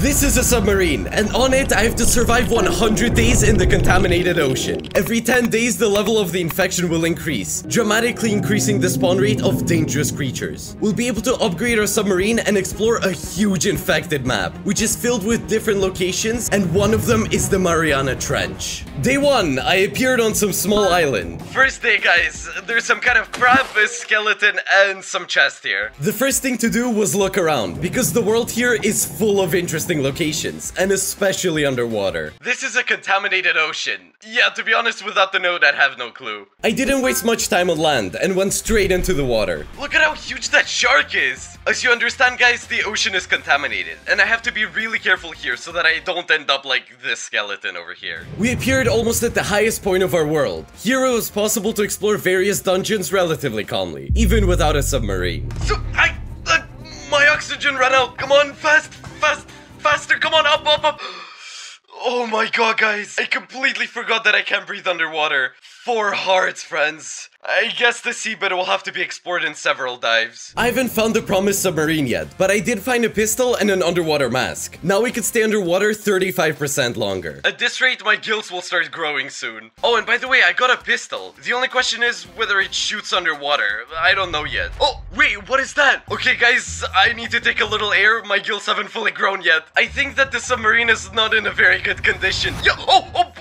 This is a submarine, and on it I have to survive 100 days in the contaminated ocean. Every 10 days the level of the infection will increase, dramatically increasing the spawn rate of dangerous creatures. We'll be able to upgrade our submarine and explore a huge infected map, which is filled with different locations, and one of them is the Mariana Trench. Day 1, I appeared on some small island. First day guys, there's some kind of crab, a skeleton, and some chest here. The first thing to do was look around, because the world here is full of interesting locations, and especially underwater. This is a contaminated ocean. Yeah, to be honest, without the note, I'd have no clue. I didn't waste much time on land, and went straight into the water. Look at how huge that shark is! As you understand, guys, the ocean is contaminated, and I have to be really careful here so that I don't end up like this skeleton over here. We appeared almost at the highest point of our world. Here it was possible to explore various dungeons relatively calmly, even without a submarine. So, I... Uh, my oxygen ran out! Come on, fast, fast, faster, come on, up, up, up! Oh my god, guys, I completely forgot that I can't breathe underwater. Four hearts, friends. I guess the seabed will have to be explored in several dives. I haven't found the promised submarine yet, but I did find a pistol and an underwater mask. Now we can stay underwater 35% longer. At this rate, my gills will start growing soon. Oh, and by the way, I got a pistol. The only question is whether it shoots underwater. I don't know yet. Oh, wait, what is that? Okay, guys, I need to take a little air. My gills haven't fully grown yet. I think that the submarine is not in a very good condition. Yo, oh, oh,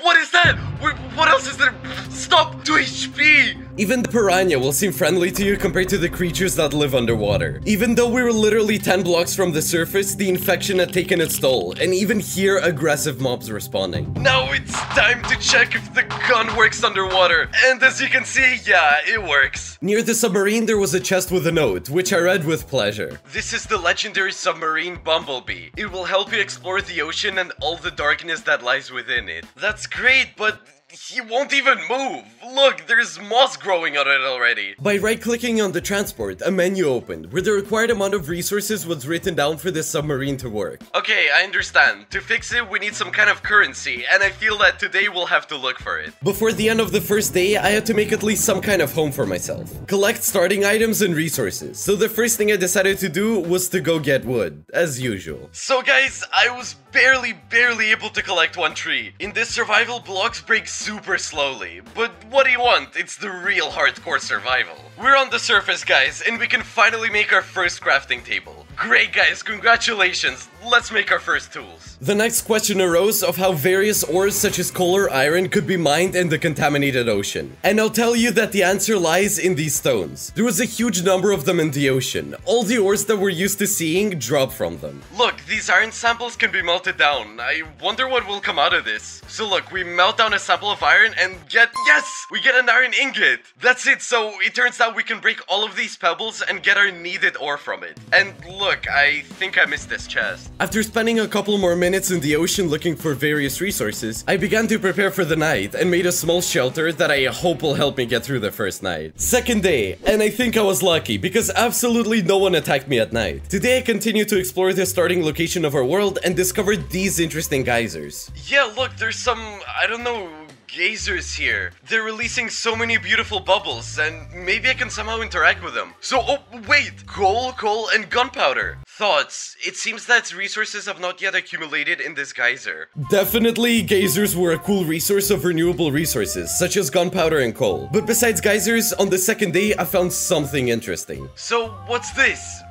what is that? What else is there? Stop! 2 HP! Even the piranha will seem friendly to you compared to the creatures that live underwater. Even though we were literally 10 blocks from the surface, the infection had taken its toll, and even here aggressive mobs responding. Now it's time to check if the gun works underwater, and as you can see, yeah, it works. Near the submarine there was a chest with a note, which I read with pleasure. This is the legendary submarine Bumblebee. It will help you explore the ocean and all the darkness that lies within it. That's great, but he won't even move! Look, there's moss growing on it already! By right-clicking on the transport, a menu opened, where the required amount of resources was written down for this submarine to work. Okay, I understand. To fix it, we need some kind of currency, and I feel that today we'll have to look for it. Before the end of the first day, I had to make at least some kind of home for myself. Collect starting items and resources, so the first thing I decided to do was to go get wood, as usual. So guys, I was barely, barely able to collect one tree. In this survival, blocks break super slowly. But what do you want? It's the real hardcore survival. We're on the surface, guys, and we can finally make our first crafting table. Great, guys, congratulations. Let's make our first tools. The next question arose of how various ores such as coal or iron could be mined in the contaminated ocean. And I'll tell you that the answer lies in these stones. There was a huge number of them in the ocean. All the ores that we're used to seeing drop from them. Look, these iron samples can be melted down. I wonder what will come out of this. So look, we melt down a sample of iron and get- Yes! We get an iron ingot! That's it, so it turns out we can break all of these pebbles and get our needed ore from it. And look, I think I missed this chest. After spending a couple more minutes in the ocean looking for various resources, I began to prepare for the night and made a small shelter that I hope will help me get through the first night. Second day, and I think I was lucky because absolutely no one attacked me at night. Today I continue to explore the starting location of our world and discovered these interesting geysers. Yeah, look, there's some, I don't know, geysers here. They're releasing so many beautiful bubbles, and maybe I can somehow interact with them. So, oh, wait! Coal, coal, and gunpowder. Thoughts? It seems that resources have not yet accumulated in this geyser. Definitely, geysers were a cool resource of renewable resources, such as gunpowder and coal. But besides geysers, on the second day, I found something interesting. So, what's this?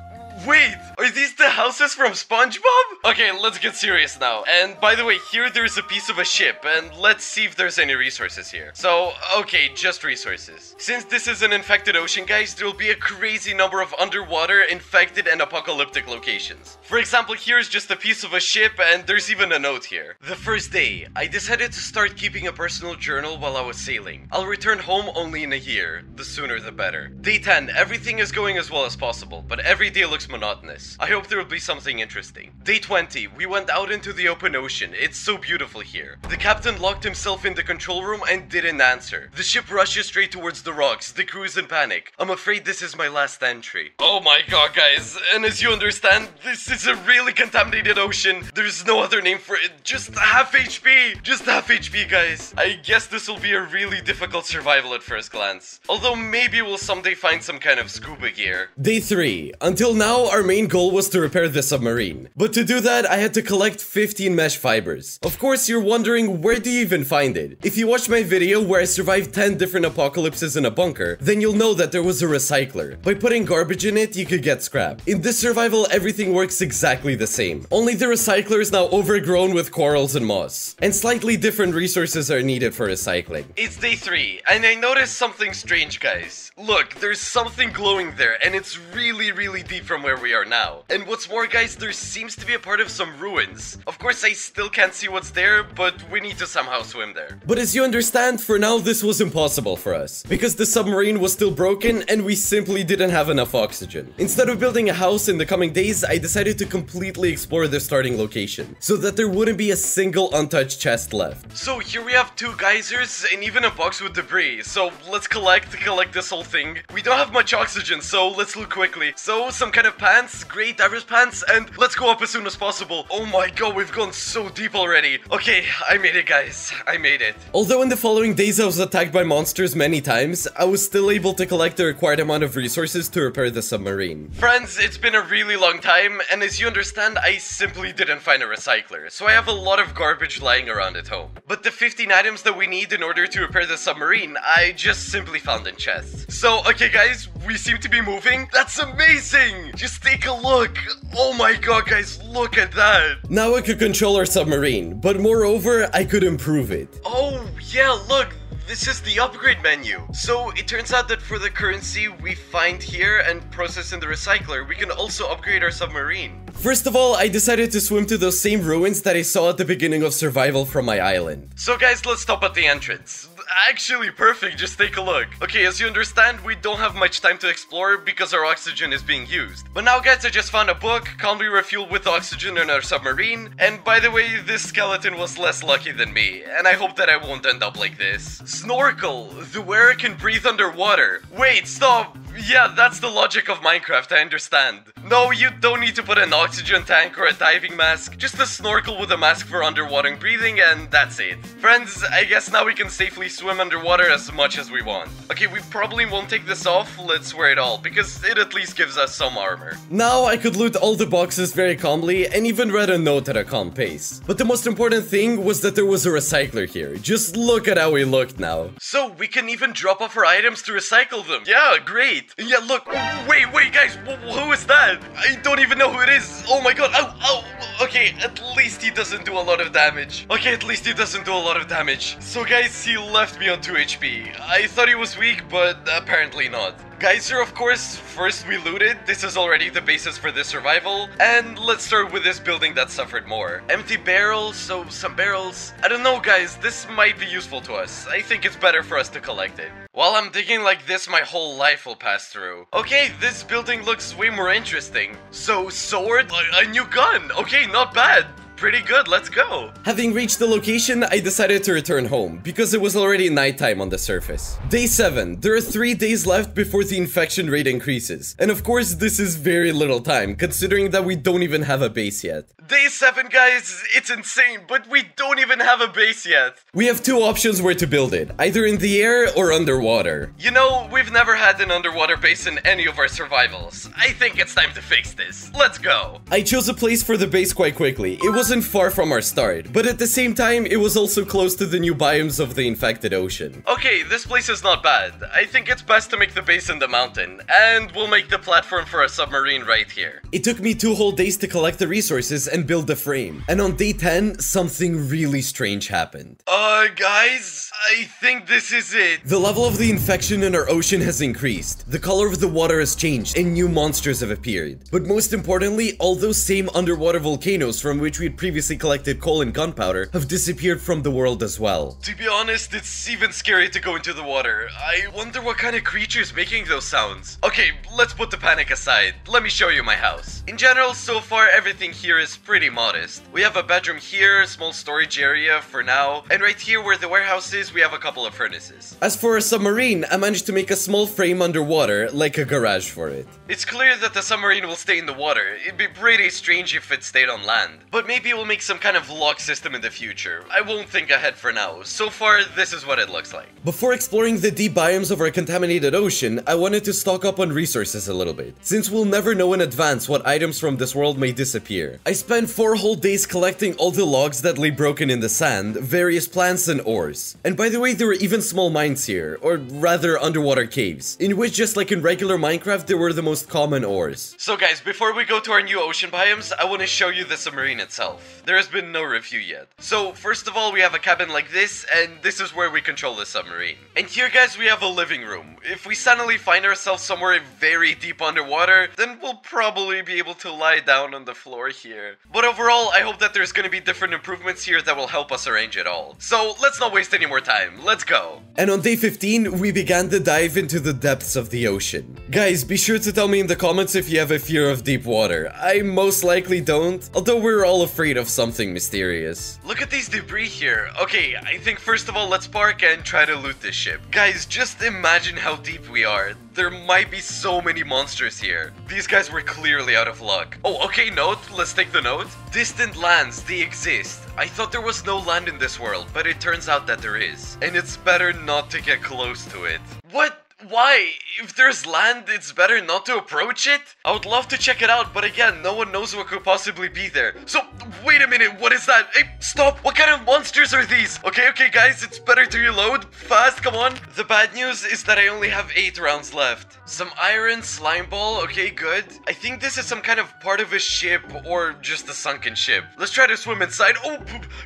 Wait, are these the houses from SpongeBob? Okay, let's get serious now. And by the way, here there's a piece of a ship, and let's see if there's any resources here. So, okay, just resources. Since this is an infected ocean, guys, there'll be a crazy number of underwater, infected, and apocalyptic locations. For example, here's just a piece of a ship, and there's even a note here. The first day, I decided to start keeping a personal journal while I was sailing. I'll return home only in a year. The sooner the better. Day 10, everything is going as well as possible, but every day looks monotonous. I hope there will be something interesting. Day 20, we went out into the open ocean. It's so beautiful here. The captain locked himself in the control room and didn't answer. The ship rushes straight towards the rocks. The crew is in panic. I'm afraid this is my last entry. Oh my god, guys. And as you understand, this is a really contaminated ocean. There's no other name for it. Just half HP. Just half HP, guys. I guess this will be a really difficult survival at first glance. Although maybe we'll someday find some kind of scuba gear. Day 3. Until now, now, our main goal was to repair the submarine. But to do that, I had to collect 15 mesh fibers. Of course, you're wondering, where do you even find it? If you watched my video where I survived 10 different apocalypses in a bunker, then you'll know that there was a recycler. By putting garbage in it, you could get scrap. In this survival, everything works exactly the same. Only the recycler is now overgrown with corals and moss. And slightly different resources are needed for recycling. It's day 3, and I noticed something strange, guys. Look, there's something glowing there, and it's really, really deep from where we are now. And what's more, guys, there seems to be a part of some ruins. Of course, I still can't see what's there, but we need to somehow swim there. But as you understand, for now, this was impossible for us. Because the submarine was still broken, and we simply didn't have enough oxygen. Instead of building a house in the coming days, I decided to completely explore the starting location, so that there wouldn't be a single untouched chest left. So here we have two geysers, and even a box with debris, so let's collect, collect this whole thing. We don't have much oxygen, so let's look quickly. So, some kind of pants, great diver's pants, and let's go up as soon as possible. Oh my god, we've gone so deep already. Okay, I made it, guys. I made it. Although in the following days I was attacked by monsters many times, I was still able to collect the required amount of resources to repair the submarine. Friends, it's been a really long time, and as you understand, I simply didn't find a recycler, so I have a lot of garbage lying around at home. But the 15 items that we need in order to repair the submarine, I just simply found in chests. So, okay guys, we seem to be moving. That's amazing! Just take a look. Oh my god, guys, look at that. Now I could control our submarine, but moreover, I could improve it. Oh, yeah, look, this is the upgrade menu. So it turns out that for the currency we find here and process in the recycler, we can also upgrade our submarine. First of all, I decided to swim to those same ruins that I saw at the beginning of survival from my island. So guys, let's stop at the entrance actually perfect, just take a look. Okay, as you understand, we don't have much time to explore because our oxygen is being used. But now guys, I just found a book, Calmly Refuel with Oxygen in Our Submarine, and by the way, this skeleton was less lucky than me, and I hope that I won't end up like this. Snorkel, the where wearer can breathe underwater. Wait, stop! Yeah, that's the logic of Minecraft, I understand. No, you don't need to put an oxygen tank or a diving mask, just a snorkel with a mask for underwater breathing and that's it. Friends, I guess now we can safely swim underwater as much as we want. Okay, we probably won't take this off, let's wear it all, because it at least gives us some armor. Now I could loot all the boxes very calmly and even read a note at a calm pace. But the most important thing was that there was a recycler here. Just look at how we looked now. So we can even drop off our items to recycle them. Yeah, great. Yeah, look. Wait, wait, guys. Who is that? I don't even know who it is. Oh my god. Oh, oh. Okay, at least he doesn't do a lot of damage. Okay, at least he doesn't do a lot of damage. So, guys, he left me on 2 HP. I thought he was weak, but apparently not. Geyser, of course, first we looted. This is already the basis for this survival. And let's start with this building that suffered more. Empty barrels, so some barrels. I don't know, guys. This might be useful to us. I think it's better for us to collect it. While I'm digging like this, my whole life will pass through. Okay, this building looks way more interesting. So, sword? A, a new gun. Okay, not bad pretty good, let's go! Having reached the location, I decided to return home, because it was already nighttime on the surface. Day 7. There are 3 days left before the infection rate increases. And of course, this is very little time, considering that we don't even have a base yet. Day 7, guys, it's insane, but we don't even have a base yet. We have two options where to build it, either in the air or underwater. You know, we've never had an underwater base in any of our survivals. I think it's time to fix this. Let's go. I chose a place for the base quite quickly. It was wasn't far from our start, but at the same time, it was also close to the new biomes of the infected ocean. Okay, this place is not bad. I think it's best to make the base in the mountain, and we'll make the platform for a submarine right here. It took me two whole days to collect the resources and build the frame, and on day 10, something really strange happened. Uh, guys, I think this is it. The level of the infection in our ocean has increased, the color of the water has changed, and new monsters have appeared. But most importantly, all those same underwater volcanoes from which we'd previously collected coal and gunpowder have disappeared from the world as well. To be honest, it's even scary to go into the water. I wonder what kind of creature is making those sounds. Okay, let's put the panic aside. Let me show you my house. In general, so far everything here is pretty modest. We have a bedroom here, a small storage area for now, and right here where the warehouse is, we have a couple of furnaces. As for a submarine, I managed to make a small frame underwater, like a garage for it. It's clear that the submarine will stay in the water. It'd be pretty strange if it stayed on land. But maybe we'll make some kind of lock system in the future. I won't think ahead for now. So far, this is what it looks like. Before exploring the deep biomes of our contaminated ocean, I wanted to stock up on resources a little bit, since we'll never know in advance what items from this world may disappear. I spent four whole days collecting all the logs that lay broken in the sand, various plants and ores. And by the way, there were even small mines here, or rather underwater caves, in which just like in regular Minecraft, there were the most common ores. So guys, before we go to our new ocean biomes, I want to show you the submarine itself. There has been no review yet. So first of all, we have a cabin like this, and this is where we control the submarine. And here guys, we have a living room. If we suddenly find ourselves somewhere very deep underwater, then we'll probably be able to lie down on the floor here. But overall, I hope that there's gonna be different improvements here that will help us arrange it all. So let's not waste any more time, let's go. And on day 15, we began the dive into the depths of the ocean. Guys, be sure to tell me in the comments if you have a fear of deep water. I most likely don't, although we're all afraid of something mysterious. Look at these debris here. Okay, I think first of all, let's park and try to loot this ship. Guys, just imagine how deep we are. There might be so many monsters here. These guys were clearly out of luck. Oh, okay, note. Let's take the note. Distant lands, they exist. I thought there was no land in this world, but it turns out that there is. And it's better not to get close to it. What? Why? If there's land, it's better not to approach it? I would love to check it out, but again, no one knows what could possibly be there. So, wait a minute, what is that? Hey, stop! What kind of monsters are these? Okay, okay, guys, it's better to reload. Fast, come on. The bad news is that I only have 8 rounds left. Some iron slime ball, okay, good. I think this is some kind of part of a ship or just a sunken ship. Let's try to swim inside. Oh,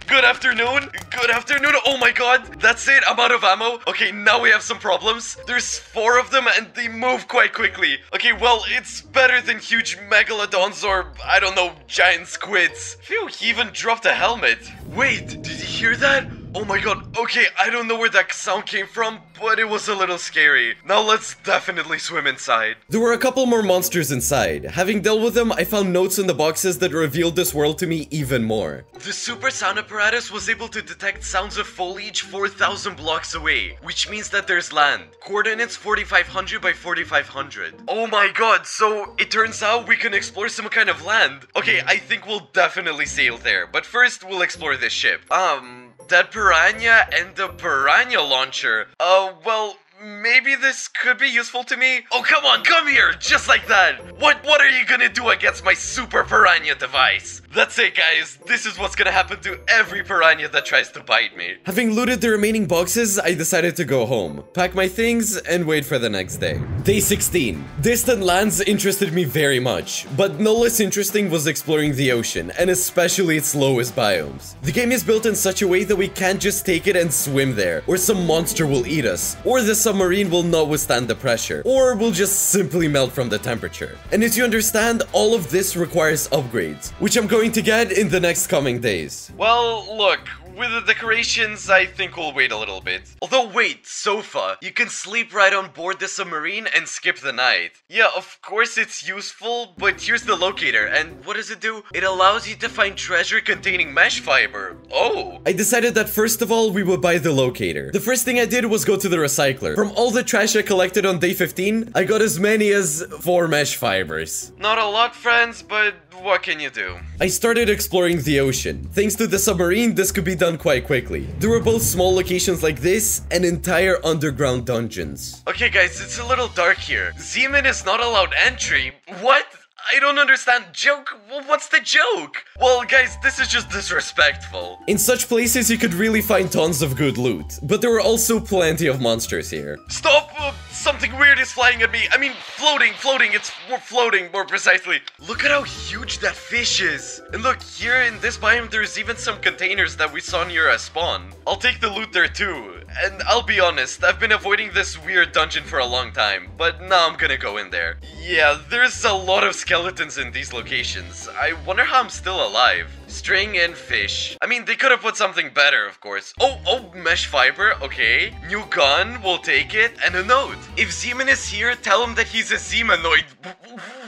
good afternoon. Good afternoon. Oh my god, that's it. I'm out of ammo. Okay, now we have some problems. There's four of them and they move quite quickly. Okay, well, it's better than huge megalodons or, I don't know, giant squids. Phew, he even dropped a helmet. Wait, did you hear that? Oh my god, okay, I don't know where that sound came from, but it was a little scary. Now let's definitely swim inside. There were a couple more monsters inside. Having dealt with them, I found notes in the boxes that revealed this world to me even more. The super sound apparatus was able to detect sounds of foliage 4,000 blocks away, which means that there's land. Coordinates 4500 by 4500. Oh my god, so it turns out we can explore some kind of land. Okay, I think we'll definitely sail there, but first we'll explore this ship. Um, Dead Piranha and the Piranha Launcher. Uh, well, maybe this could be useful to me? Oh, come on, come here, just like that. What, what are you gonna do against my super piranha device? That's it, guys. This is what's gonna happen to every piranha that tries to bite me. Having looted the remaining boxes, I decided to go home, pack my things, and wait for the next day. Day 16. Distant lands interested me very much, but no less interesting was exploring the ocean, and especially its lowest biomes. The game is built in such a way that we can't just take it and swim there, or some monster will eat us, or the submarine will not withstand the pressure, or will just simply melt from the temperature. And as you understand, all of this requires upgrades, which I'm going to get in the next coming days. Well, look, with the decorations, I think we'll wait a little bit. Although wait, sofa. You can sleep right on board the submarine and skip the night. Yeah, of course it's useful, but here's the locator, and what does it do? It allows you to find treasure containing mesh fiber. Oh. I decided that first of all, we would buy the locator. The first thing I did was go to the recycler. From all the trash I collected on day 15, I got as many as 4 mesh fibers. Not a lot, friends, but what can you do? I started exploring the ocean. Thanks to the submarine, this could be done quite quickly. There were both small locations like this and entire underground dungeons. Okay guys, it's a little dark here. ZeeMan is not allowed entry. What? I don't understand. Joke? What's the joke? Well, guys, this is just disrespectful. In such places, you could really find tons of good loot, but there were also plenty of monsters here. Stop! Uh, something weird is flying at me. I mean, floating, floating. It's more floating, more precisely. Look at how huge that fish is. And look, here in this biome, there's even some containers that we saw near a spawn. I'll take the loot there too. And I'll be honest, I've been avoiding this weird dungeon for a long time, but now I'm gonna go in there. Yeah, there's a lot of skeletons in these locations. I wonder how I'm still alive. String and fish. I mean, they could have put something better, of course. Oh, oh, mesh fiber, okay. New gun, we'll take it. And a note. If ZeeMan is here, tell him that he's a Zemanoid.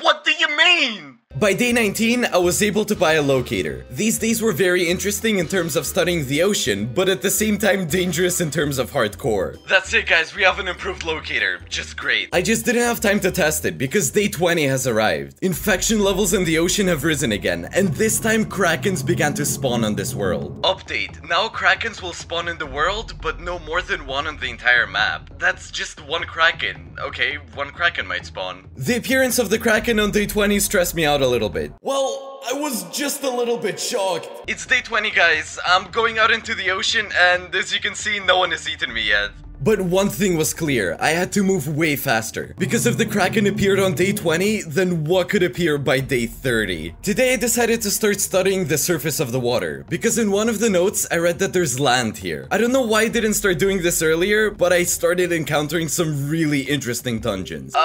What do you mean? By day 19, I was able to buy a locator. These days were very interesting in terms of studying the ocean, but at the same time dangerous in terms of hardcore. That's it guys, we have an improved locator. Just great. I just didn't have time to test it because day 20 has arrived. Infection levels in the ocean have risen again, and this time krakens began to spawn on this world. Update, now krakens will spawn in the world, but no more than one on the entire map. That's just one kraken. Okay, one kraken might spawn. The appearance of the kraken on day 20 stressed me out a little bit. Well, I was just a little bit shocked. It's day 20 guys, I'm going out into the ocean and as you can see no one has eaten me yet. But one thing was clear, I had to move way faster. Because if the Kraken appeared on day 20, then what could appear by day 30? Today I decided to start studying the surface of the water, because in one of the notes I read that there's land here. I don't know why I didn't start doing this earlier, but I started encountering some really interesting dungeons. Um,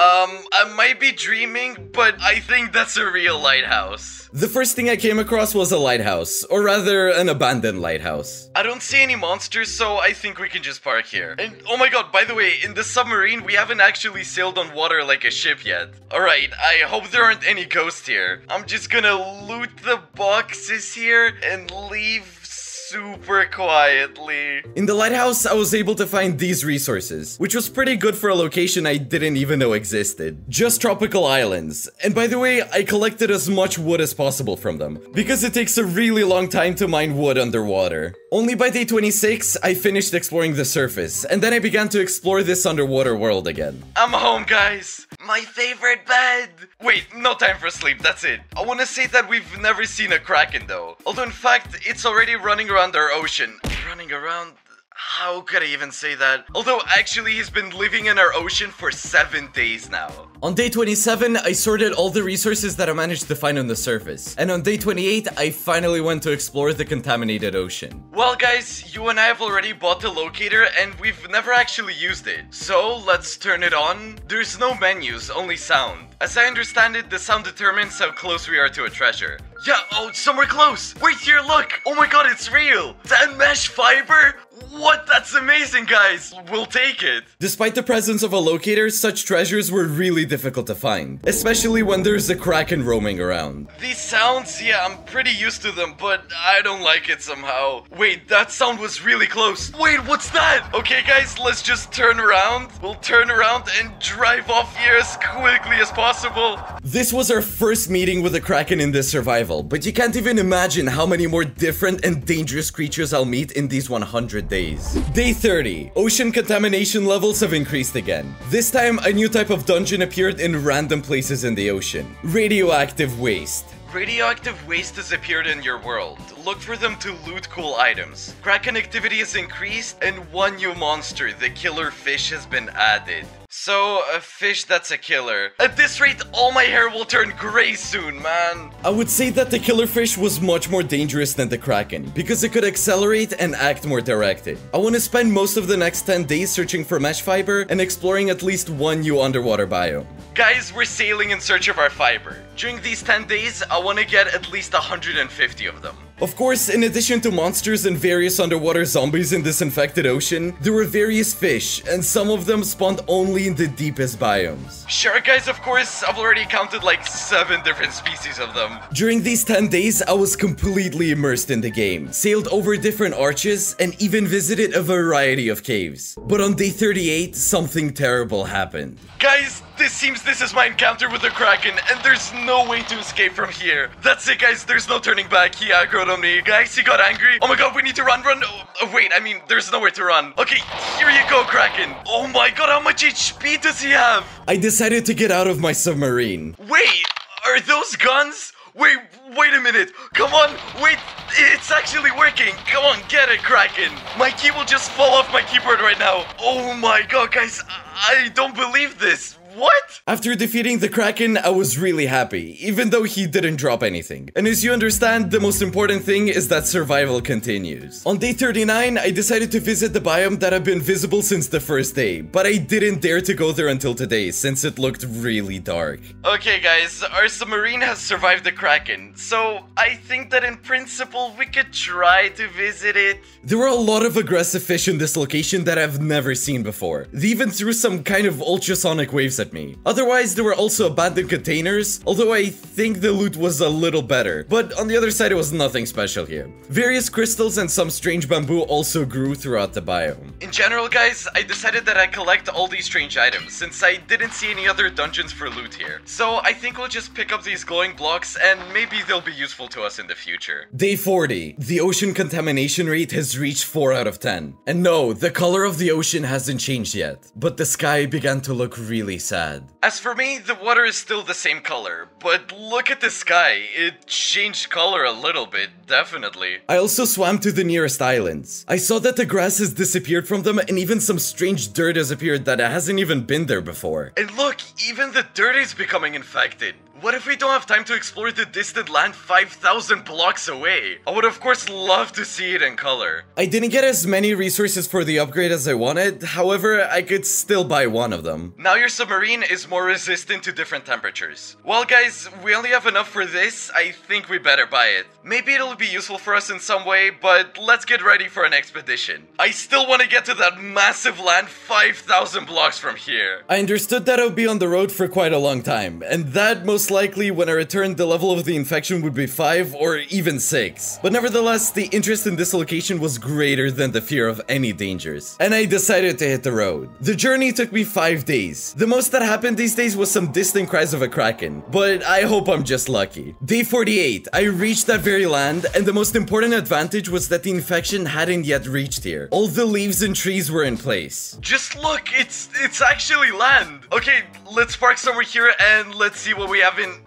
I might be dreaming, but I think that's a real lighthouse. The first thing I came across was a lighthouse, or rather, an abandoned lighthouse. I don't see any monsters, so I think we can just park here. And oh my god, by the way, in the submarine, we haven't actually sailed on water like a ship yet. Alright, I hope there aren't any ghosts here. I'm just gonna loot the boxes here and leave super quietly. In the lighthouse, I was able to find these resources, which was pretty good for a location I didn't even know existed. Just tropical islands. And by the way, I collected as much wood as possible from them, because it takes a really long time to mine wood underwater. Only by day 26, I finished exploring the surface, and then I began to explore this underwater world again. I'm home, guys! My favorite bed! Wait, no time for sleep, that's it. I wanna say that we've never seen a kraken though. Although in fact, it's already running around our ocean. Running around how could I even say that? Although actually he's been living in our ocean for 7 days now. On day 27, I sorted all the resources that I managed to find on the surface. And on day 28, I finally went to explore the contaminated ocean. Well guys, you and I have already bought the locator and we've never actually used it. So let's turn it on. There's no menus, only sound. As I understand it, the sound determines how close we are to a treasure. Yeah, oh, somewhere close. Wait here, look. Oh my god, it's real. That mesh fiber? What? That's amazing, guys! We'll take it! Despite the presence of a locator, such treasures were really difficult to find. Especially when there's a kraken roaming around. These sounds, yeah, I'm pretty used to them, but I don't like it somehow. Wait, that sound was really close. Wait, what's that? Okay, guys, let's just turn around. We'll turn around and drive off here as quickly as possible. This was our first meeting with a kraken in this survival, but you can't even imagine how many more different and dangerous creatures I'll meet in these 100 days. Day 30. Ocean contamination levels have increased again. This time, a new type of dungeon appeared in random places in the ocean. Radioactive waste. Radioactive waste has appeared in your world. Look for them to loot cool items. Kraken activity has increased, and one new monster, the killer fish, has been added. So, a fish that's a killer. At this rate, all my hair will turn gray soon, man. I would say that the killer fish was much more dangerous than the kraken, because it could accelerate and act more directed. I want to spend most of the next 10 days searching for mesh fiber and exploring at least one new underwater biome. Guys, we're sailing in search of our fiber. During these 10 days, I want to get at least 150 of them. Of course, in addition to monsters and various underwater zombies in this infected ocean, there were various fish, and some of them spawned only in the deepest biomes. Shark guys, of course, I've already counted like 7 different species of them. During these 10 days, I was completely immersed in the game, sailed over different arches, and even visited a variety of caves. But on day 38, something terrible happened. Guys, this seems this is my encounter with the Kraken, and there's no way to escape from here. That's it, guys. There's no turning back. He aggroed on me. Guys, he got angry. Oh my god, we need to run, run. Oh, wait, I mean, there's nowhere to run. Okay, here you go, Kraken. Oh my god, how much HP does he have? I decided to get out of my submarine. Wait, are those guns? Wait, wait a minute. Come on, wait. It's actually working. Come on, get it, Kraken. My key will just fall off my keyboard right now. Oh my god, guys. I don't believe this. What? After defeating the Kraken, I was really happy, even though he didn't drop anything. And as you understand, the most important thing is that survival continues. On day 39, I decided to visit the biome that had been visible since the first day, but I didn't dare to go there until today, since it looked really dark. Okay guys, our submarine has survived the Kraken, so I think that in principle we could try to visit it. There were a lot of aggressive fish in this location that I've never seen before. They even threw some kind of ultrasonic waves at me. Otherwise, there were also abandoned containers, although I think the loot was a little better. But on the other side, it was nothing special here. Various crystals and some strange bamboo also grew throughout the biome. In general, guys, I decided that I collect all these strange items, since I didn't see any other dungeons for loot here. So I think we'll just pick up these glowing blocks, and maybe they'll be useful to us in the future. Day 40. The ocean contamination rate has reached 4 out of 10. And no, the color of the ocean hasn't changed yet, but the sky began to look really sad. As for me, the water is still the same color, but look at the sky. It changed color a little bit, definitely. I also swam to the nearest islands. I saw that the grass has disappeared from them and even some strange dirt has appeared that hasn't even been there before. And look, even the dirt is becoming infected. What if we don't have time to explore the distant land 5,000 blocks away? I would of course love to see it in color. I didn't get as many resources for the upgrade as I wanted, however, I could still buy one of them. Now your submarine is more resistant to different temperatures. Well guys, we only have enough for this, I think we better buy it. Maybe it'll be useful for us in some way, but let's get ready for an expedition. I still want to get to that massive land 5,000 blocks from here. I understood that I would be on the road for quite a long time, and that most likely when I returned the level of the infection would be 5 or even 6. But nevertheless, the interest in this location was greater than the fear of any dangers. And I decided to hit the road. The journey took me 5 days. The most that happened these days was some distant cries of a kraken, but I hope I'm just lucky. Day 48, I reached that very land, and the most important advantage was that the infection hadn't yet reached here. All the leaves and trees were in place. Just look, it's it's actually land. Okay, let's park somewhere here and let's see what we have in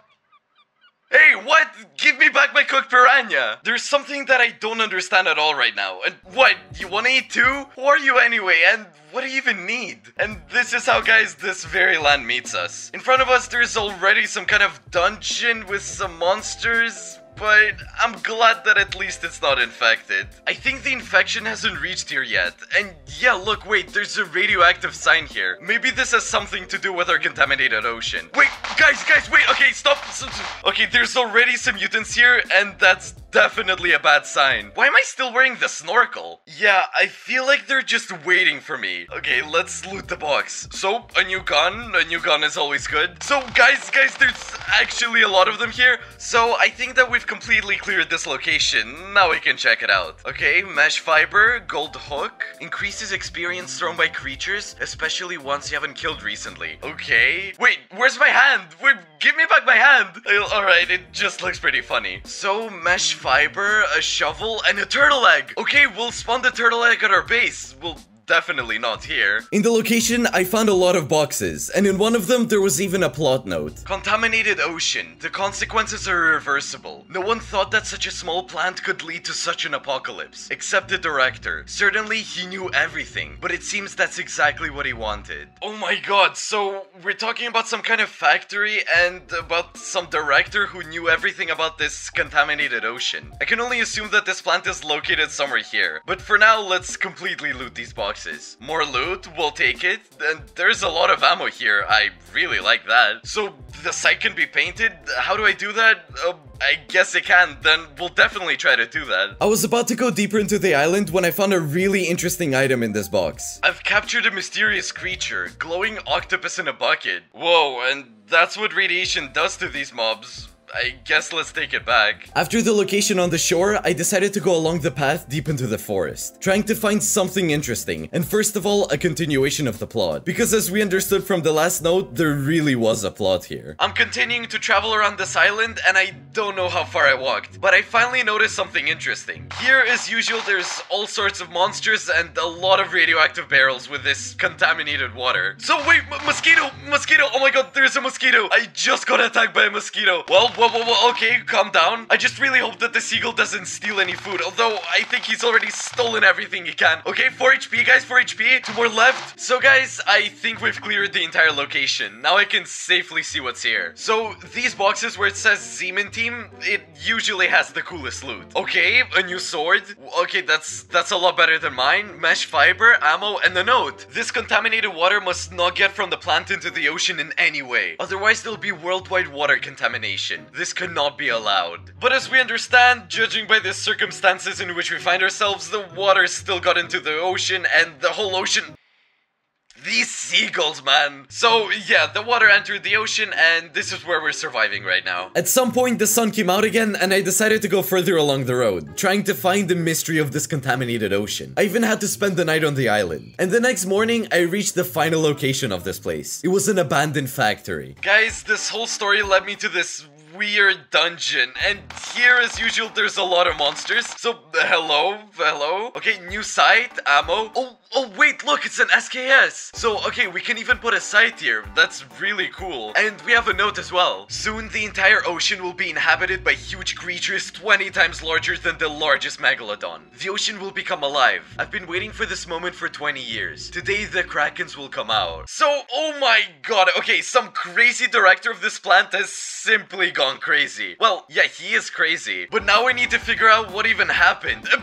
Hey, what? Give me back my cooked piranha! There's something that I don't understand at all right now. And what? You wanna eat too? Who are you anyway? And what do you even need? And this is how, guys, this very land meets us. In front of us, there's already some kind of dungeon with some monsters but I'm glad that at least it's not infected. I think the infection hasn't reached here yet. And yeah, look, wait, there's a radioactive sign here. Maybe this has something to do with our contaminated ocean. Wait, guys, guys, wait, okay, stop. Okay, there's already some mutants here, and that's definitely a bad sign. Why am I still wearing the snorkel? Yeah, I feel like they're just waiting for me. Okay, let's loot the box. So, a new gun. A new gun is always good. So, guys, guys, there's actually a lot of them here. So, I think that we've completely cleared this location. Now we can check it out. Okay, mesh fiber, gold hook, increases experience thrown by creatures, especially ones you haven't killed recently. Okay. Wait, where's my hand? Wait, give me back my hand. Alright, it just looks pretty funny. So, mesh fiber, a shovel, and a turtle egg. Okay, we'll spawn the turtle egg at our base. We'll definitely not here. In the location, I found a lot of boxes, and in one of them, there was even a plot note. Contaminated ocean. The consequences are irreversible. No one thought that such a small plant could lead to such an apocalypse, except the director. Certainly, he knew everything, but it seems that's exactly what he wanted. Oh my god, so we're talking about some kind of factory and about some director who knew everything about this contaminated ocean. I can only assume that this plant is located somewhere here, but for now, let's completely loot these boxes boxes. More loot, we'll take it. And there's a lot of ammo here. I really like that. So the sight can be painted. How do I do that? Uh, I guess it can. Then we'll definitely try to do that. I was about to go deeper into the island when I found a really interesting item in this box. I've captured a mysterious creature, glowing octopus in a bucket. Whoa, and that's what radiation does to these mobs. I guess let's take it back. After the location on the shore, I decided to go along the path deep into the forest, trying to find something interesting, and first of all, a continuation of the plot. Because as we understood from the last note, there really was a plot here. I'm continuing to travel around this island, and I don't know how far I walked, but I finally noticed something interesting. Here, as usual, there's all sorts of monsters and a lot of radioactive barrels with this contaminated water. So wait, mosquito, mosquito, oh my god, there's a mosquito. I just got attacked by a mosquito. Well, whoa, whoa, whoa, okay, calm down. I just really hope that the seagull doesn't steal any food, although I think he's already stolen everything he can. Okay, 4 HP, guys, 4 HP. Two more left. So, guys, I think we've cleared the entire location. Now I can safely see what's here. So, these boxes where it says ZeeMan Team, it usually has the coolest loot. Okay, a new sword. Okay, that's that's a lot better than mine. Mesh fiber, ammo, and a note. This contaminated water must not get from the plant into the ocean in any way. Otherwise, there'll be worldwide water contamination. This cannot be allowed. But as we understand, judging by the circumstances in which we find ourselves, the water still got into the ocean and the whole ocean these seagulls, man. So, yeah, the water entered the ocean, and this is where we're surviving right now. At some point, the sun came out again, and I decided to go further along the road, trying to find the mystery of this contaminated ocean. I even had to spend the night on the island. And the next morning, I reached the final location of this place. It was an abandoned factory. Guys, this whole story led me to this weird dungeon. And here, as usual, there's a lot of monsters. So, hello, hello. Okay, new sight, ammo. Oh, oh, wait, look, it's an SKS. So, okay, we can even put a sight here. That's really cool. And we have a note as well. Soon, the entire ocean will be inhabited by huge creatures 20 times larger than the largest megalodon. The ocean will become alive. I've been waiting for this moment for 20 years. Today, the Krakens will come out. So, oh my god, okay, some crazy director of this plant has simply gone crazy. Well, yeah, he is crazy. But now I need to figure out what even happened. Uh,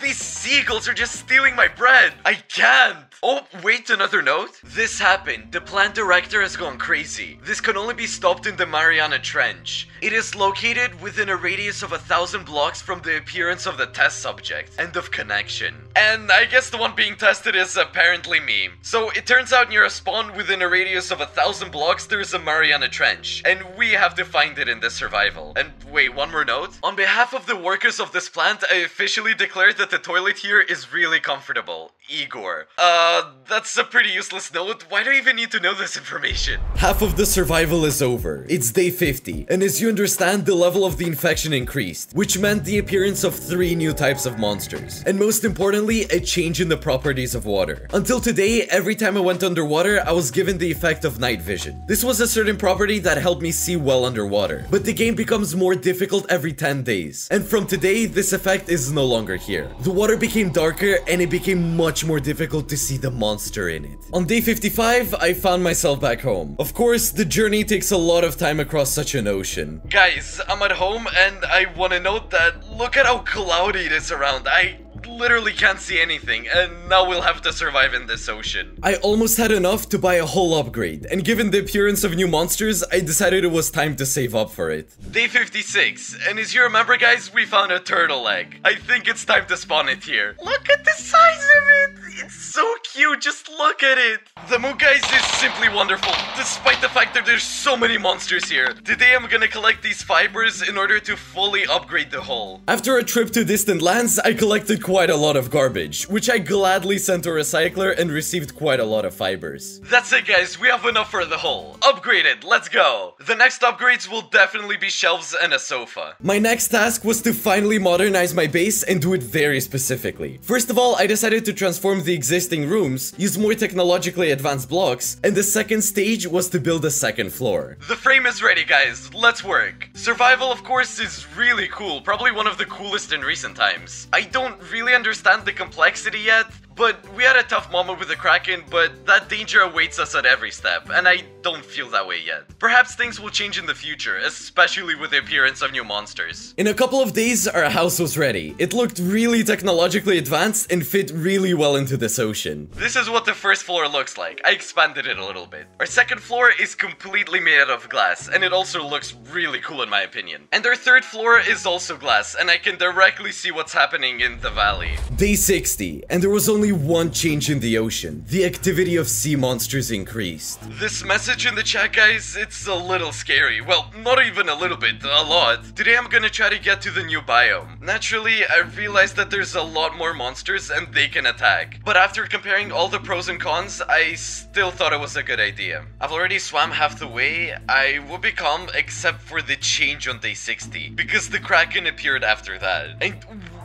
these seagulls are just stealing my bread. I can't. Oh, wait, another note? This happened. The plant director has gone crazy. This can only be stopped in the Mariana Trench. It is located within a radius of a thousand blocks from the appearance of the test subject. End of connection. And I guess the one being tested is apparently me. So it turns out near a spawn within a radius of a thousand blocks, there's a Mariana Trench. And we have to find it in the survival. And wait, one more note? On behalf of the workers of this plant, I officially declare that the toilet here is really comfortable. Igor. Uh, that's a pretty useless note. Why do I even need to know this information? Half of the survival is over. It's day 50. And as you understand, the level of the infection increased, which meant the appearance of three new types of monsters. And most importantly, a change in the properties of water. Until today, every time I went underwater, I was given the effect of night vision. This was a certain property that helped me see well underwater. But the game becomes more difficult every 10 days. And from today, this effect is no longer here. The water became darker and it became much more difficult to see the monster in it. On day 55, I found myself back home. Of course, the journey takes a lot of time across such an ocean. Guys, I'm at home and I want to note that look at how cloudy it is around. I literally can't see anything, and now we'll have to survive in this ocean. I almost had enough to buy a whole upgrade, and given the appearance of new monsters, I decided it was time to save up for it. Day 56, and as you remember guys, we found a turtle egg. I think it's time to spawn it here. Look at the size of it! It's so cute, just look at it! The guys is simply wonderful, despite the fact that there's so many monsters here. Today I'm gonna collect these fibers in order to fully upgrade the hull. After a trip to distant lands, I collected quite a lot of garbage, which I gladly sent to a recycler and received quite a lot of fibers. That's it guys, we have enough for the hull. Upgraded, let's go! The next upgrades will definitely be shelves and a sofa. My next task was to finally modernize my base and do it very specifically. First of all, I decided to transform the existing rooms, use more technologically advanced blocks, and the second stage was to build a second floor. The frame is ready guys, let's work. Survival of course is really cool, probably one of the coolest in recent times. I don't really understand the complexity yet, but we had a tough moment with the Kraken, but that danger awaits us at every step, and I don't feel that way yet. Perhaps things will change in the future, especially with the appearance of new monsters. In a couple of days, our house was ready. It looked really technologically advanced and fit really well into this ocean. This is what the first floor looks like. I expanded it a little bit. Our second floor is completely made out of glass, and it also looks really cool in my opinion. And our third floor is also glass, and I can directly see what's happening in the valley. Day 60, and there was only only one change in the ocean. The activity of sea monsters increased. This message in the chat, guys, it's a little scary. Well, not even a little bit, a lot. Today I'm gonna try to get to the new biome. Naturally, I realized that there's a lot more monsters and they can attack. But after comparing all the pros and cons, I still thought it was a good idea. I've already swam half the way. I will be calm except for the change on day 60. Because the Kraken appeared after that. And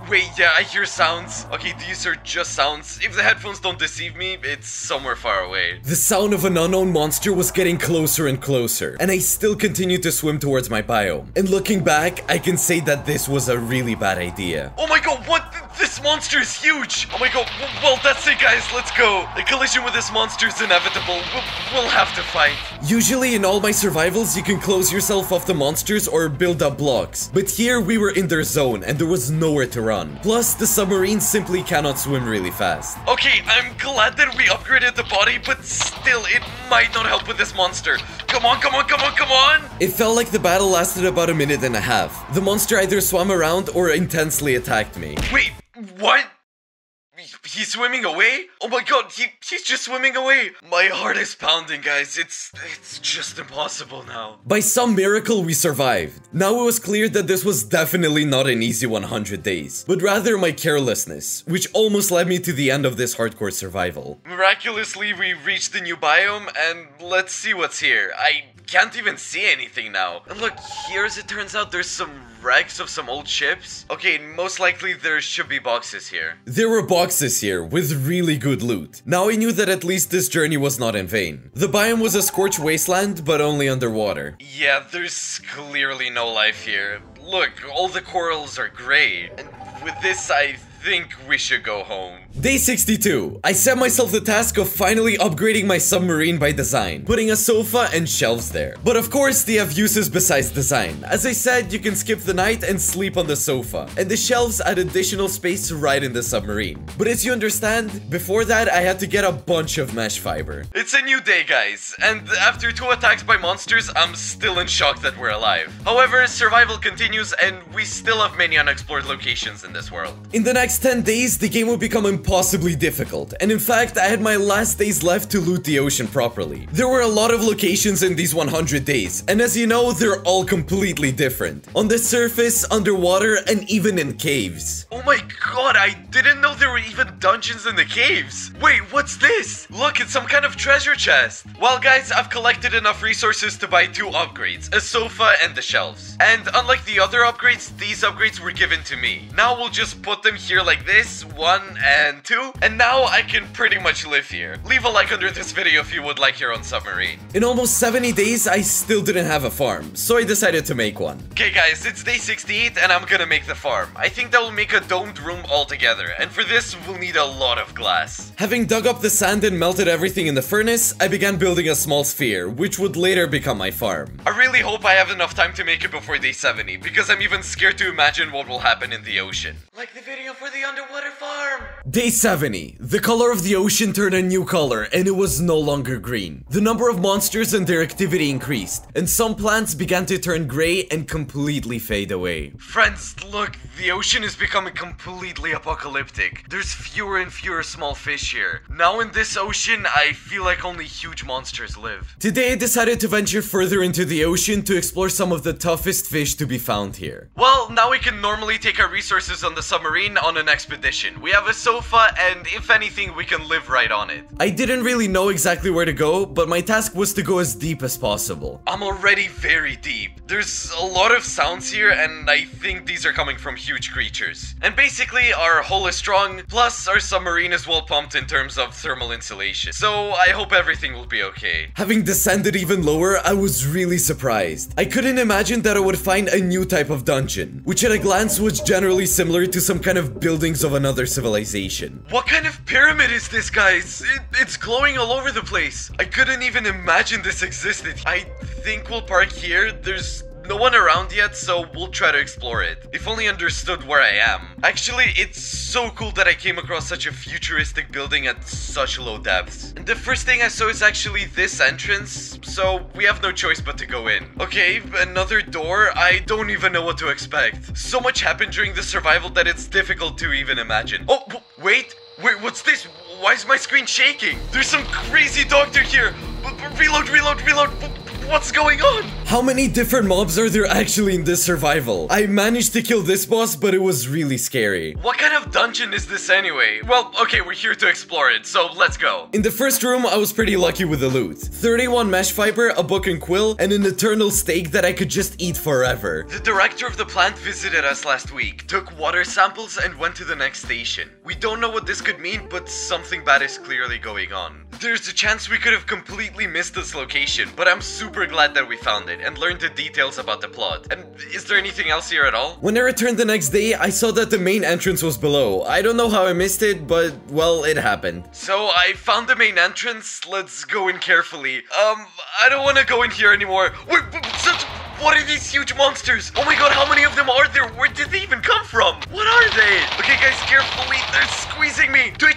Wait, yeah, I hear sounds. Okay, these are just sounds. If the headphones don't deceive me, it's somewhere far away. The sound of an unknown monster was getting closer and closer, and I still continued to swim towards my biome. And looking back, I can say that this was a really bad idea. Oh my god, what? This monster is huge! Oh my god, well, that's it, guys, let's go. A collision with this monster is inevitable. We'll, we'll have to fight. Usually, in all my survivals, you can close yourself off the monsters or build up blocks. But here, we were in their zone, and there was nowhere to run run. Plus, the submarine simply cannot swim really fast. Okay, I'm glad that we upgraded the body, but still, it might not help with this monster. Come on, come on, come on, come on! It felt like the battle lasted about a minute and a half. The monster either swam around or intensely attacked me. Wait, what? he's swimming away? Oh my god, he, he's just swimming away. My heart is pounding, guys. It's it's just impossible now. By some miracle, we survived. Now it was clear that this was definitely not an easy 100 days, but rather my carelessness, which almost led me to the end of this hardcore survival. Miraculously, we reached the new biome, and let's see what's here. I can't even see anything now. And look, here as it turns out, there's some wrecks of some old ships. Okay, most likely there should be boxes here. There were boxes here with really good loot. Now I knew that at least this journey was not in vain. The biome was a scorched wasteland, but only underwater. Yeah, there's clearly no life here. Look, all the corals are gray. And with this, I think we should go home. Day 62. I set myself the task of finally upgrading my submarine by design, putting a sofa and shelves there. But of course, they have uses besides design. As I said, you can skip the night and sleep on the sofa, and the shelves add additional space to ride in the submarine. But as you understand, before that, I had to get a bunch of mesh fiber. It's a new day, guys, and after two attacks by monsters, I'm still in shock that we're alive. However, survival continues, and we still have many unexplored locations in this world. In the next 10 days, the game will become impossible impossibly difficult, and in fact, I had my last days left to loot the ocean properly. There were a lot of locations in these 100 days, and as you know, they're all completely different. On the surface, underwater, and even in caves. Oh my god, I didn't know there were even dungeons in the caves. Wait, what's this? Look, it's some kind of treasure chest. Well guys, I've collected enough resources to buy two upgrades, a sofa and the shelves. And unlike the other upgrades, these upgrades were given to me. Now we'll just put them here like this, one and and two, and now I can pretty much live here. Leave a like under this video if you would like your own submarine. In almost 70 days, I still didn't have a farm, so I decided to make one. Okay guys, it's day 68 and I'm gonna make the farm. I think that will make a domed room altogether, and for this, we'll need a lot of glass. Having dug up the sand and melted everything in the furnace, I began building a small sphere, which would later become my farm. I really hope I have enough time to make it before day 70, because I'm even scared to imagine what will happen in the ocean. Like the video for the underwater farm! Day 70. The color of the ocean turned a new color and it was no longer green. The number of monsters and their activity increased, and some plants began to turn gray and completely fade away. Friends, look, the ocean is becoming completely apocalyptic. There's fewer and fewer small fish here. Now in this ocean, I feel like only huge monsters live. Today I decided to venture further into the ocean to explore some of the toughest fish to be found here. Well, now we can normally take our resources on the submarine on an expedition. We have a sofa sofa, and if anything, we can live right on it. I didn't really know exactly where to go, but my task was to go as deep as possible. I'm already very deep. There's a lot of sounds here, and I think these are coming from huge creatures. And basically, our hull is strong, plus our submarine is well pumped in terms of thermal insulation. So I hope everything will be okay. Having descended even lower, I was really surprised. I couldn't imagine that I would find a new type of dungeon, which at a glance was generally similar to some kind of buildings of another civilization. What kind of pyramid is this, guys? It, it's glowing all over the place. I couldn't even imagine this existed. I think we'll park here. There's no one around yet, so we'll try to explore it. If only understood where I am. Actually, it's so cool that I came across such a futuristic building at such low depths. And the first thing I saw is actually this entrance, so we have no choice but to go in. Okay, another door. I don't even know what to expect. So much happened during the survival that it's difficult to even imagine. Oh, wait, wait, what's this? Why is my screen shaking? There's some crazy doctor here. Reload, reload, reload. What's going on? How many different mobs are there actually in this survival? I managed to kill this boss, but it was really scary. What kind of dungeon is this anyway? Well, okay, we're here to explore it, so let's go. In the first room, I was pretty lucky with the loot. 31 mesh fiber, a book and quill, and an eternal steak that I could just eat forever. The director of the plant visited us last week, took water samples, and went to the next station. We don't know what this could mean, but something bad is clearly going on. There's a chance we could have completely missed this location, but I'm super glad that we found it and learned the details about the plot. And is there anything else here at all? When I returned the next day, I saw that the main entrance was below. I don't know how I missed it, but well, it happened. So I found the main entrance. Let's go in carefully. Um, I don't want to go in here anymore. Such what are these huge monsters? Oh my god, how many of them are there? Where did they even come from? What are they? Okay, guys, carefully. They're squeezing me. 2 HP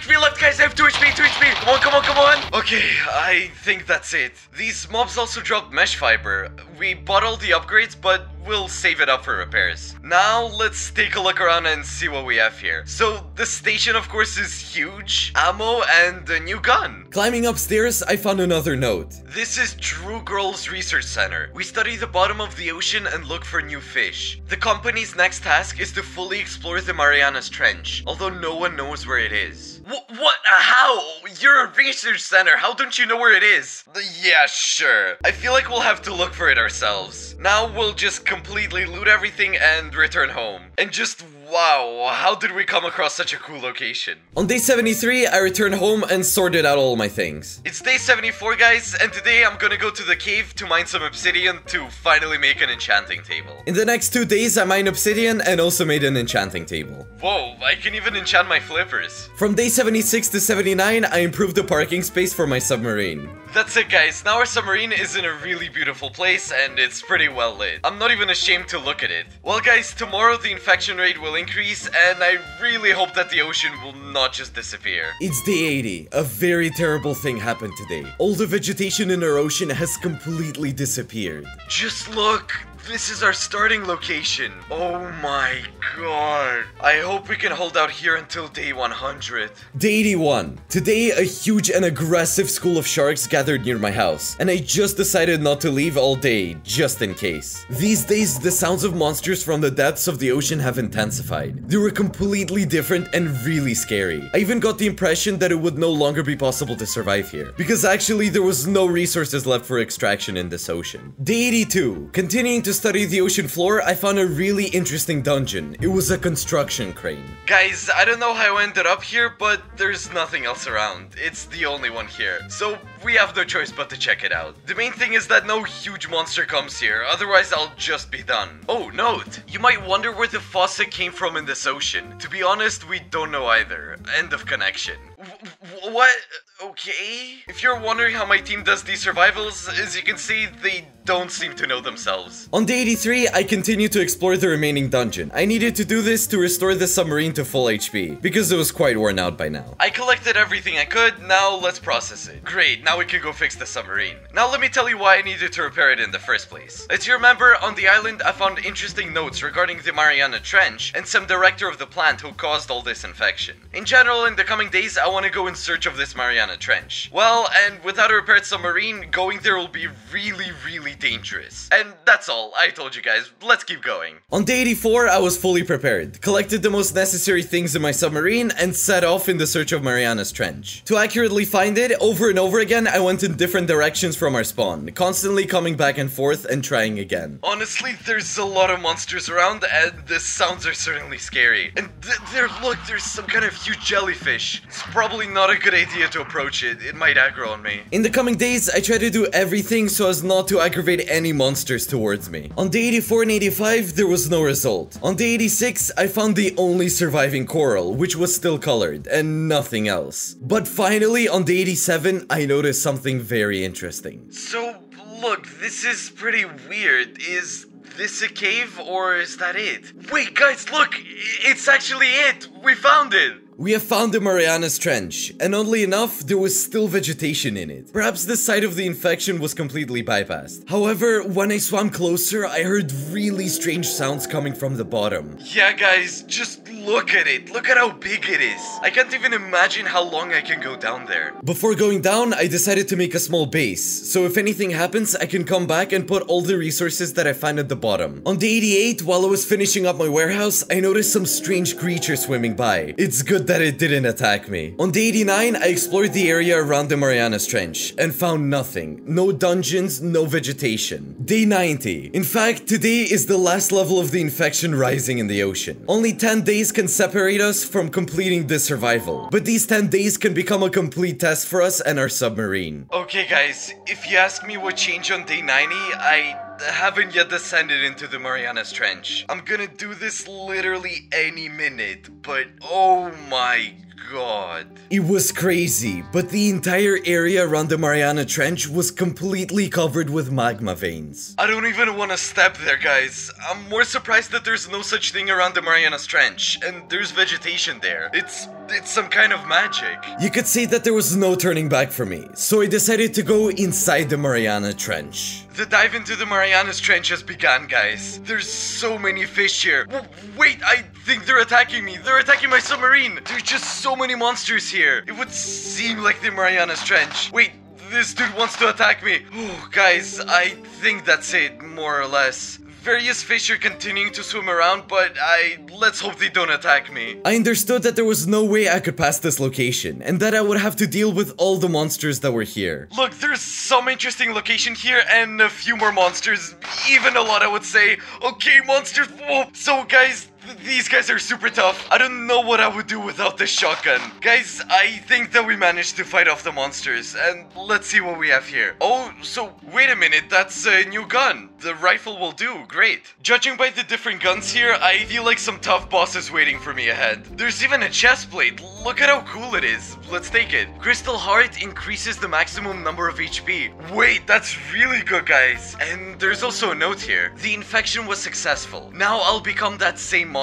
left, guys. I Okay, I think that's it. These mobs also drop mesh fiber. We bought all the upgrades, but we'll save it up for repairs. Now, let's take a look around and see what we have here. So, the station, of course, is huge. Ammo and a new gun. Climbing upstairs, I found another note. This is True Girls Research Center. We study the bottom of the ocean and look for new fish. The company's next task is to fully explore the Marianas Trench, although no one knows where it is. Wh- what? Uh, how? You're a research center. How don't you know where it is? Yeah, sure. I feel like we'll have to look for it ourselves. Now we'll just completely loot everything and return home. And just wow, how did we come across such a cool location? On day 73, I returned home and sorted out all my things. It's day 74, guys, and today I'm gonna go to the cave to mine some obsidian to finally make an enchanting table. In the next two days, I mined obsidian and also made an enchanting table. Whoa, I can even enchant my flippers. From day 76 to 79, I improved the parking space for my submarine. That's it guys, now our submarine is in a really beautiful place and it's pretty well lit. I'm not even ashamed to look at it. Well guys, tomorrow the infection rate will increase and I really hope that the ocean will not just disappear. It's day 80. A very terrible thing happened today. All the vegetation in our ocean has completely disappeared. Just look, this is our starting location. Oh my god. I hope we can hold out here until day 100. Day 81. Today, a huge and aggressive school of sharks gathered near my house, and I just decided not to leave all day, just in case. These days, the sounds of monsters from the depths of the ocean have intensified. They were completely different and really scary. I even got the impression that it would no longer be possible to survive here, because actually there was no resources left for extraction in this ocean. Day 82. Continuing to to study the ocean floor, I found a really interesting dungeon. It was a construction crane. Guys, I don't know how I ended up here, but there's nothing else around. It's the only one here. So we have no choice but to check it out. The main thing is that no huge monster comes here, otherwise I'll just be done. Oh, note! You might wonder where the faucet came from in this ocean. To be honest, we don't know either. End of connection. W what? Okay? If you're wondering how my team does these survivals, as you can see, they don't seem to know themselves. On day 83, I continue to explore the remaining dungeon. I needed to do this to restore the submarine to full HP, because it was quite worn out by now. I collected everything I could, now let's process it. Great, now we can go fix the submarine. Now let me tell you why I needed to repair it in the first place. As you remember, on the island I found interesting notes regarding the Mariana Trench and some director of the plant who caused all this infection. In general, in the coming days, I want to go in search of this Mariana Trench. Well, and without a repaired submarine, going there will be really, really dangerous. And that's all, I told you guys, let's keep going. On day 84, I was fully prepared, collected the most necessary things in my submarine, and set off in the search of Mariana's Trench. To accurately find it, over and over again, I went in different directions from our spawn, constantly coming back and forth and trying again. Honestly, there's a lot of monsters around, and the sounds are certainly scary. And th there, look, there's some kind of huge jellyfish. It's probably not a good idea to approach it, it might aggro on me. In the coming days, I try to do everything so as not to aggravate any monsters towards me. On day 84 and 85, there was no result. On day 86, I found the only surviving coral, which was still colored, and nothing else. But finally, on day 87, I noticed something very interesting. So, look, this is pretty weird. Is this a cave or is that it? Wait, guys, look! It's actually it! We found it! We have found the Marianas Trench, and oddly enough, there was still vegetation in it. Perhaps the site of the infection was completely bypassed. However, when I swam closer, I heard really strange sounds coming from the bottom. Yeah, guys, just look at it. Look at how big it is. I can't even imagine how long I can go down there. Before going down, I decided to make a small base, so if anything happens, I can come back and put all the resources that I find at the bottom. On day 88, while I was finishing up my warehouse, I noticed some strange creature swimming by. It's good that it didn't attack me. On day 89, I explored the area around the Marianas Trench and found nothing. No dungeons, no vegetation. Day 90. In fact, today is the last level of the infection rising in the ocean. Only 10 days can separate us from completing this survival. But these 10 days can become a complete test for us and our submarine. Okay guys, if you ask me what changed on day 90, I haven't yet descended into the Marianas Trench. I'm gonna do this literally any minute, but oh my god. It was crazy, but the entire area around the Mariana Trench was completely covered with magma veins. I don't even want to step there, guys. I'm more surprised that there's no such thing around the Marianas Trench, and there's vegetation there. It's it's some kind of magic. You could see that there was no turning back for me, so I decided to go inside the Mariana Trench. The dive into the Marianas Trench has begun, guys. There's so many fish here. W wait, I think they're attacking me. They're attacking my submarine. There's just so many monsters here. It would seem like the Marianas Trench. Wait, this dude wants to attack me. Oh, guys, I think that's it, more or less. Various fish are continuing to swim around, but I... let's hope they don't attack me. I understood that there was no way I could pass this location, and that I would have to deal with all the monsters that were here. Look, there's some interesting location here, and a few more monsters. Even a lot, I would say. Okay, monsters. Whoa. So, guys, these guys are super tough. I don't know what I would do without this shotgun. Guys, I think that we managed to fight off the monsters. And let's see what we have here. Oh, so wait a minute. That's a new gun. The rifle will do. Great. Judging by the different guns here, I feel like some tough bosses waiting for me ahead. There's even a chest plate. Look at how cool it is. Let's take it. Crystal Heart increases the maximum number of HP. Wait, that's really good, guys. And there's also a note here. The infection was successful. Now I'll become that same monster,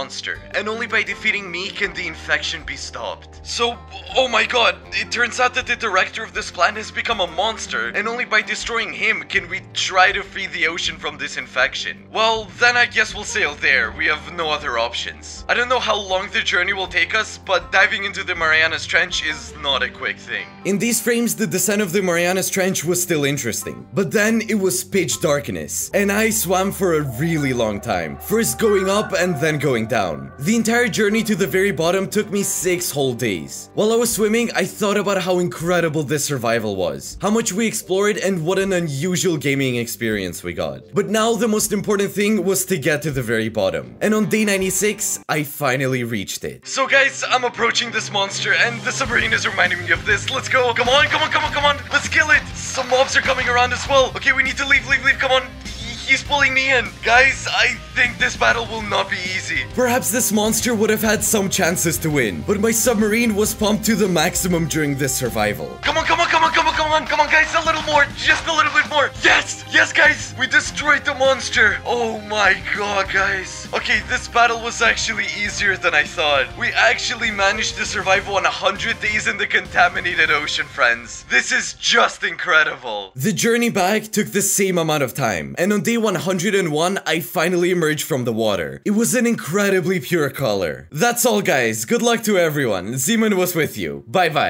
and only by defeating me can the infection be stopped. So, oh my god, it turns out that the director of this planet has become a monster, and only by destroying him can we try to free the ocean from this infection. Well, then I guess we'll sail there, we have no other options. I don't know how long the journey will take us, but diving into the Marianas Trench is not a quick thing. In these frames, the descent of the Marianas Trench was still interesting, but then it was pitch darkness, and I swam for a really long time, first going up and then going down. The entire journey to the very bottom took me 6 whole days. While I was swimming, I thought about how incredible this survival was, how much we explored and what an unusual gaming experience we got. But now the most important thing was to get to the very bottom. And on day 96, I finally reached it. So guys, I'm approaching this monster and the submarine is reminding me of this. Let's go. Come on, come on, come on, come on. Let's kill it. Some mobs are coming around as well. Okay, we need to leave, leave, leave. Come on. He's pulling me in. Guys, I think this battle will not be easy. Perhaps this monster would have had some chances to win, but my submarine was pumped to the maximum during this survival. Come on, come on, come on, come on, come on, come on, guys, a little more, just a little bit more. Yes, yes, guys, we destroyed the monster. Oh my god, guys. Okay, this battle was actually easier than I thought. We actually managed to survive on 100 days in the contaminated ocean, friends. This is just incredible. The journey back took the same amount of time, and on day 101, I finally emerged from the water. It was an incredibly pure color. That's all guys, good luck to everyone, ZeeMan was with you. Bye bye.